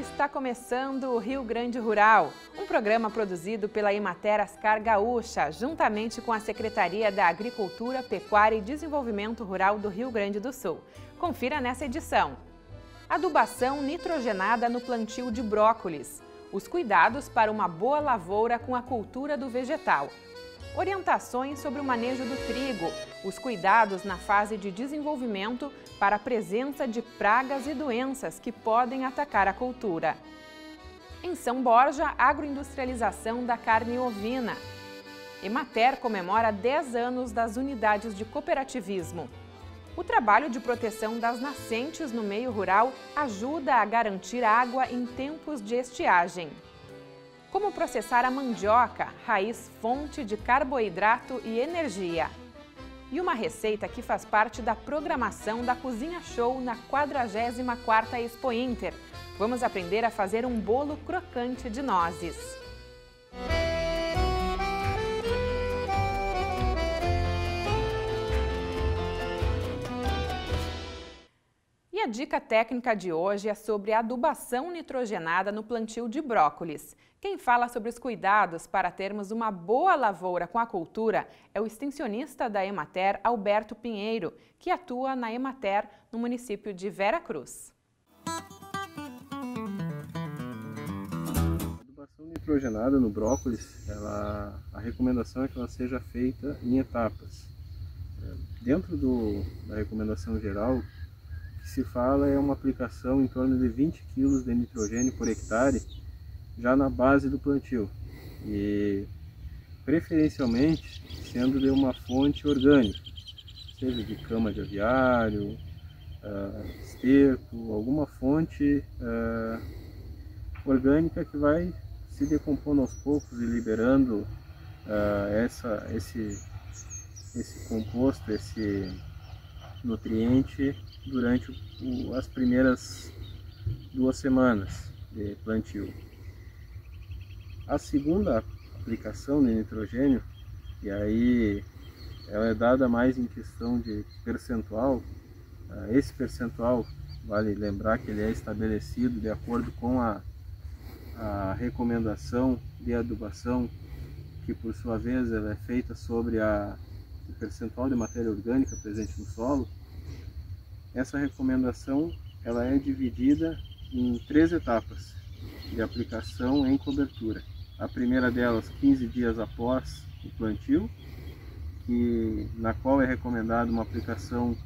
está começando o Rio Grande Rural, um programa produzido pela Emater Ascar Gaúcha, juntamente com a Secretaria da Agricultura, Pecuária e Desenvolvimento Rural do Rio Grande do Sul. Confira nessa edição. Adubação nitrogenada no plantio de brócolis. Os cuidados para uma boa lavoura com a cultura do vegetal orientações sobre o manejo do trigo, os cuidados na fase de desenvolvimento para a presença de pragas e doenças que podem atacar a cultura. Em São Borja, agroindustrialização da carne ovina. Emater comemora 10 anos das unidades de cooperativismo. O trabalho de proteção das nascentes no meio rural ajuda a garantir água em tempos de estiagem. Como processar a mandioca, raiz fonte de carboidrato e energia. E uma receita que faz parte da programação da Cozinha Show na 44ª Expo Inter. Vamos aprender a fazer um bolo crocante de nozes. Dica técnica de hoje é sobre adubação nitrogenada no plantio de brócolis. Quem fala sobre os cuidados para termos uma boa lavoura com a cultura é o extensionista da Emater, Alberto Pinheiro, que atua na Emater, no município de Vera Cruz. A adubação nitrogenada no brócolis, ela, a recomendação é que ela seja feita em etapas. É, dentro do, da recomendação geral, que se fala é uma aplicação em torno de 20 kg de nitrogênio por hectare já na base do plantio. E preferencialmente sendo de uma fonte orgânica, seja de cama de aviário, uh, esterco, alguma fonte uh, orgânica que vai se decompondo aos poucos e liberando uh, essa, esse, esse composto, esse nutriente durante o, as primeiras duas semanas de plantio. A segunda aplicação de nitrogênio, e aí ela é dada mais em questão de percentual, ah, esse percentual, vale lembrar que ele é estabelecido de acordo com a, a recomendação de adubação, que por sua vez ela é feita sobre a, o percentual de matéria orgânica presente no solo. Essa recomendação ela é dividida em três etapas de aplicação em cobertura. A primeira delas 15 dias após o plantio, que, na qual é recomendada uma aplicação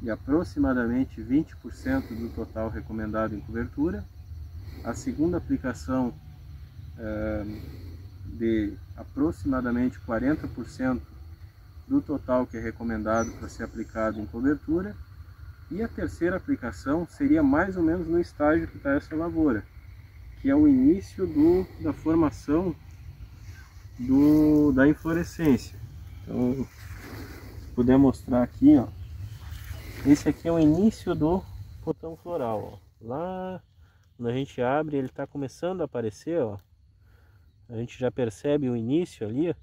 de aproximadamente 20% do total recomendado em cobertura. A segunda aplicação é, de aproximadamente 40% do total que é recomendado para ser aplicado em cobertura. E a terceira aplicação seria mais ou menos no estágio que está essa lavoura, que é o início do, da formação do, da inflorescência. Então, se puder mostrar aqui, ó, esse aqui é o início do botão floral. Ó. Lá, quando a gente abre, ele está começando a aparecer, ó. A gente já percebe o início ali, ó,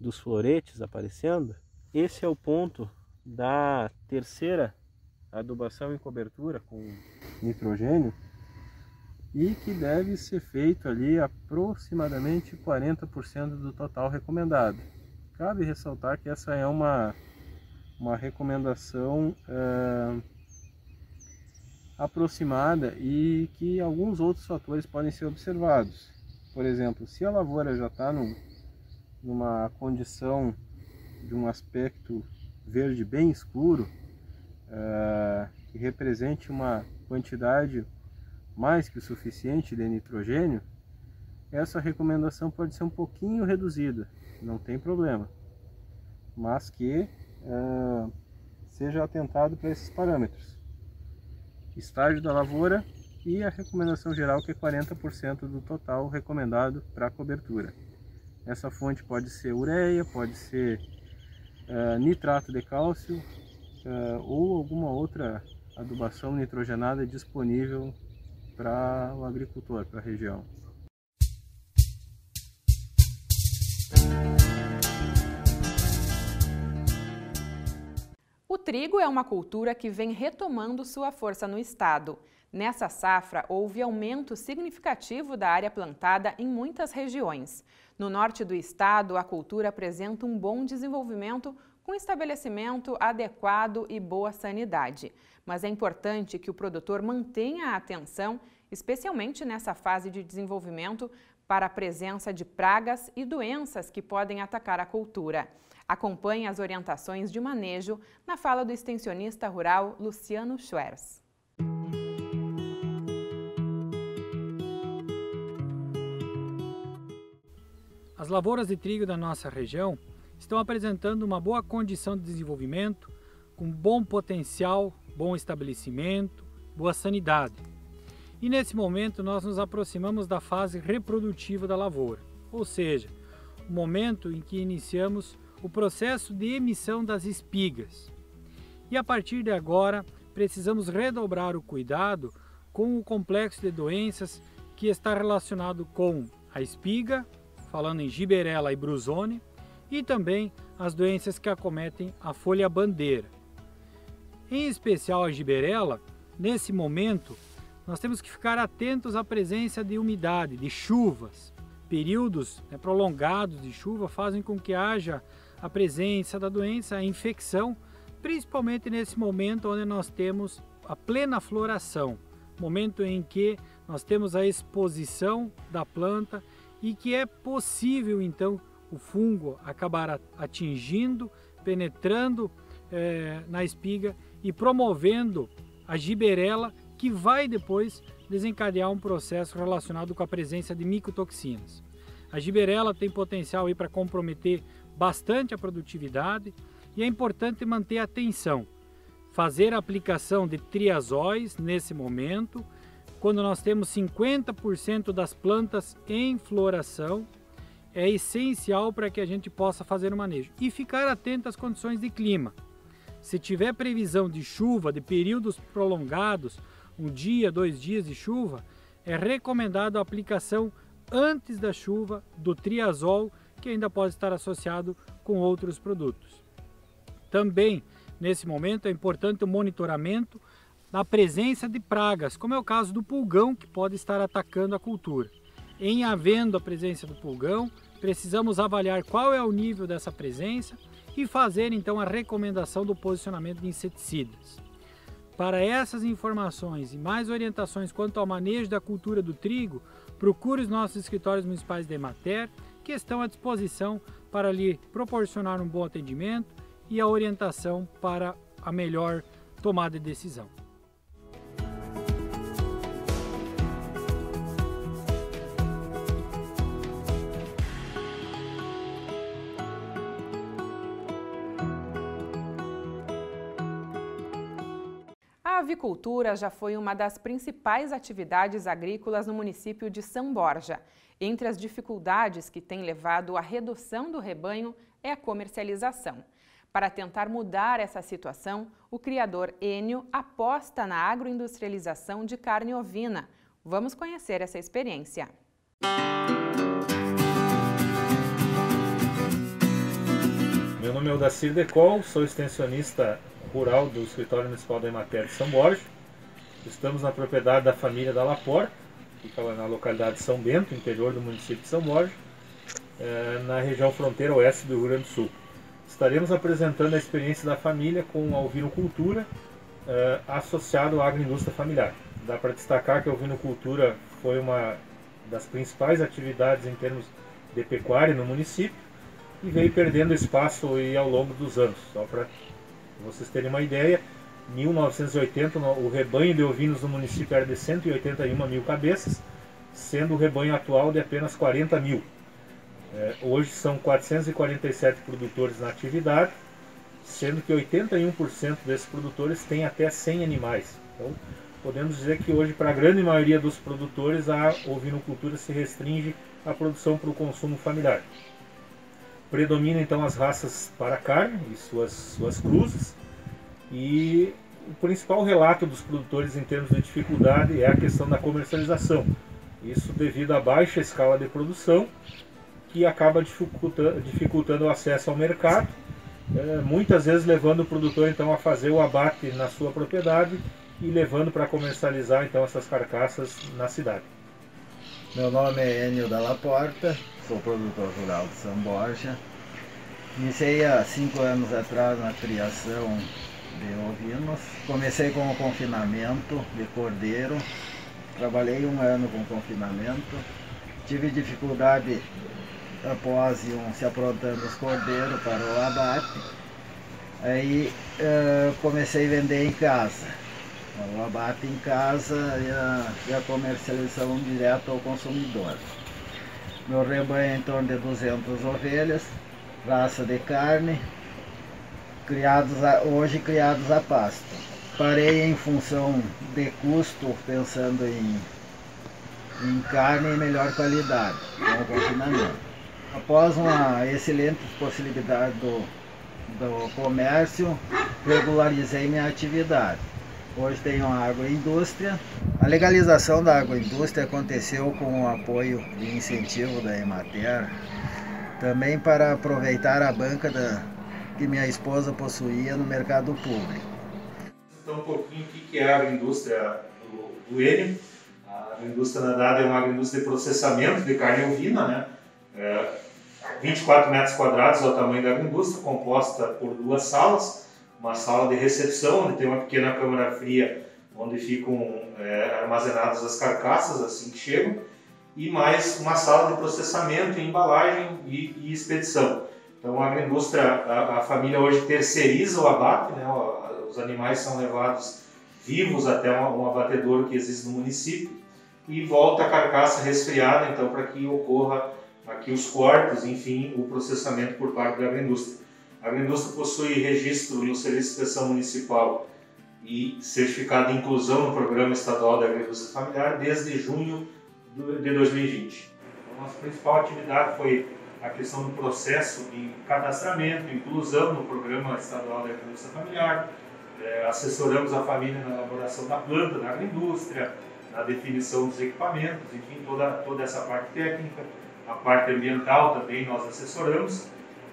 dos floretes aparecendo. Esse é o ponto da terceira adubação em cobertura com nitrogênio e que deve ser feito ali aproximadamente 40% do total recomendado. Cabe ressaltar que essa é uma, uma recomendação é, aproximada e que alguns outros fatores podem ser observados. Por exemplo, se a lavoura já está num, numa condição de um aspecto verde bem escuro, é, que represente uma quantidade mais que o suficiente de nitrogênio, essa recomendação pode ser um pouquinho reduzida, não tem problema, mas que uh, seja atentado para esses parâmetros. Estágio da lavoura e a recomendação geral que é 40% do total recomendado para cobertura. Essa fonte pode ser ureia, pode ser uh, nitrato de cálcio uh, ou alguma outra adubação nitrogenada disponível para o agricultor, para a região. O trigo é uma cultura que vem retomando sua força no estado. Nessa safra, houve aumento significativo da área plantada em muitas regiões. No norte do estado, a cultura apresenta um bom desenvolvimento com estabelecimento adequado e boa sanidade. Mas é importante que o produtor mantenha a atenção, especialmente nessa fase de desenvolvimento, para a presença de pragas e doenças que podem atacar a cultura. Acompanhe as orientações de manejo na fala do extensionista rural Luciano Schwers. As lavouras de trigo da nossa região estão apresentando uma boa condição de desenvolvimento, com bom potencial, bom estabelecimento, boa sanidade. E nesse momento nós nos aproximamos da fase reprodutiva da lavoura, ou seja, o momento em que iniciamos o processo de emissão das espigas. E a partir de agora, precisamos redobrar o cuidado com o complexo de doenças que está relacionado com a espiga, falando em giberela e brusone, e também as doenças que acometem a folha bandeira. Em especial a giberela, nesse momento, nós temos que ficar atentos à presença de umidade, de chuvas. Períodos né, prolongados de chuva fazem com que haja a presença da doença, a infecção, principalmente nesse momento onde nós temos a plena floração, momento em que nós temos a exposição da planta e que é possível então o fungo acabar atingindo, penetrando é, na espiga e promovendo a giberela que vai depois desencadear um processo relacionado com a presença de micotoxinas. A giberela tem potencial para comprometer bastante a produtividade e é importante manter atenção. Fazer a aplicação de triazóis nesse momento, quando nós temos 50% das plantas em floração, é essencial para que a gente possa fazer o manejo. E ficar atento às condições de clima. Se tiver previsão de chuva, de períodos prolongados, um dia, dois dias de chuva, é recomendado a aplicação antes da chuva do triazol que ainda pode estar associado com outros produtos. Também, nesse momento, é importante o monitoramento da presença de pragas, como é o caso do pulgão, que pode estar atacando a cultura. Em havendo a presença do pulgão, precisamos avaliar qual é o nível dessa presença e fazer então a recomendação do posicionamento de inseticidas. Para essas informações e mais orientações quanto ao manejo da cultura do trigo, procure os nossos escritórios municipais de Emater que estão à disposição para lhe proporcionar um bom atendimento e a orientação para a melhor tomada de decisão. A avicultura já foi uma das principais atividades agrícolas no município de São Borja. Entre as dificuldades que têm levado à redução do rebanho é a comercialização. Para tentar mudar essa situação, o criador Enio aposta na agroindustrialização de carne ovina. Vamos conhecer essa experiência. Meu nome é Odacir Decol, sou extensionista rural do Escritório Municipal da Emater de São Borja. Estamos na propriedade da família da Laporta, fica na localidade de São Bento, interior do município de São Borja, é, na região fronteira oeste do Rio Grande do Sul. Estaremos apresentando a experiência da família com a ovinocultura é, associado à agroindústria familiar. Dá para destacar que a ovinocultura foi uma das principais atividades em termos de pecuária no município e veio perdendo espaço ao longo dos anos. Só para vocês terem uma ideia, 1980 o rebanho de ovinos no município era de 181 mil cabeças, sendo o rebanho atual de apenas 40 mil. É, hoje são 447 produtores na atividade, sendo que 81% desses produtores têm até 100 animais. Então, podemos dizer que hoje, para a grande maioria dos produtores, a ovinocultura se restringe à produção para o consumo familiar. Predomina então as raças para carne e suas, suas cruzes, e o principal relato dos produtores em termos de dificuldade é a questão da comercialização. Isso devido à baixa escala de produção, que acaba dificultando, dificultando o acesso ao mercado é, muitas vezes levando o produtor então a fazer o abate na sua propriedade e levando para comercializar então essas carcaças na cidade. Meu nome é Enio Dalla Porta, sou produtor rural de São Borja. Iniciei há cinco anos atrás na criação de ovinos. Comecei com o confinamento de cordeiro. Trabalhei um ano com confinamento. Tive dificuldade após se aprontando os cordeiros para o abate. Aí uh, comecei a vender em casa. O abate em casa e a, e a comercialização direto ao consumidor. Meu rebanho é em torno de 200 ovelhas, raça de carne, criados a, hoje criados a pasto. Parei em função de custo, pensando em, em carne e melhor qualidade, com confinamento. Após uma excelente possibilidade do, do comércio, regularizei minha atividade. Hoje tenho a agroindústria. A legalização da agroindústria aconteceu com o apoio e incentivo da Emater, também para aproveitar a banca da, que minha esposa possuía no mercado público. Então, um pouquinho o que é a agroindústria do, do Enio. A agroindústria, na verdade, é uma agroindústria de processamento de carne ovina, né? É, 24 metros quadrados é o tamanho da agroindústria, composta por duas salas, uma sala de recepção, onde tem uma pequena câmara fria, onde ficam é, armazenadas as carcaças assim que chegam, e mais uma sala de processamento, embalagem e, e expedição. Então a agroindústria, a, a, família hoje terceiriza o abate, né? os animais são levados vivos até um, um abatedouro que existe no município e volta a carcaça resfriada, então para que ocorra aqui os cortes, enfim, o processamento por parte da agroindústria. A agroindústria possui registro no Serviço de Inspeção Municipal e certificado de inclusão no Programa Estadual da Agricultura Familiar desde junho de 2020. A nossa principal atividade foi a questão do processo de cadastramento, inclusão no Programa Estadual da Agricultura Familiar, é, assessoramos a família na elaboração da planta da agroindústria, na definição dos equipamentos, enfim, toda, toda essa parte técnica a parte ambiental também nós assessoramos.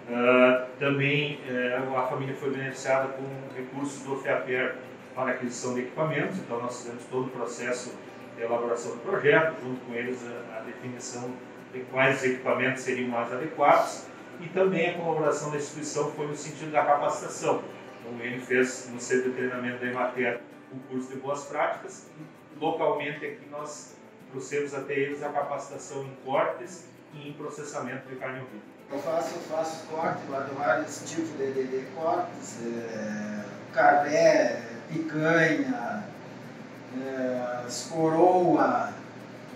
Uh, também uh, a família foi beneficiada com recursos do FEAPER para aquisição de equipamentos, então nós fizemos todo o processo de elaboração do projeto, junto com eles a, definição de quais equipamentos seriam mais adequados e também a colaboração da instituição foi no sentido da capacitação. Então ele fez no centro de treinamento da Emater o curso de boas práticas e localmente aqui nós trouxemos até eles a capacitação em cortes em processamento de carne ovina. Eu faço, faço corte de vários tipos de, de, de cortes, é, carné, picanha, é, coroa,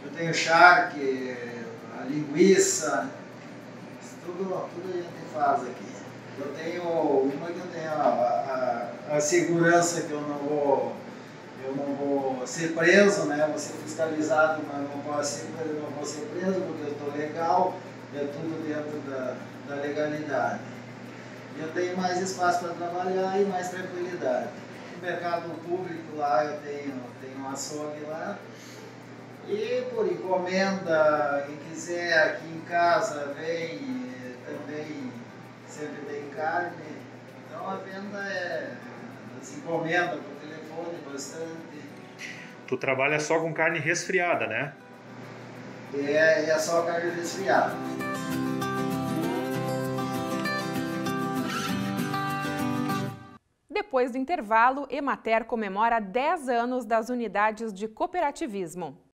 eu tenho charque, a linguiça, tudo, tudo a gente faz aqui. Eu tenho uma que eu tenho a, a, a segurança que eu não vou eu não vou ser preso, né? vou ser fiscalizado, mas não vou ser, não vou ser preso porque eu estou legal, é tudo dentro da, da legalidade. Eu tenho mais espaço para trabalhar e mais tranquilidade. No mercado público lá eu tenho, tenho um açougue lá. E por encomenda, quem quiser aqui em casa vem também sempre tem carne. Então a venda é as encomendas bastante. Tu trabalha só com carne resfriada, né? É, é só carne resfriada. Depois do intervalo, Emater comemora 10 anos das unidades de cooperativismo.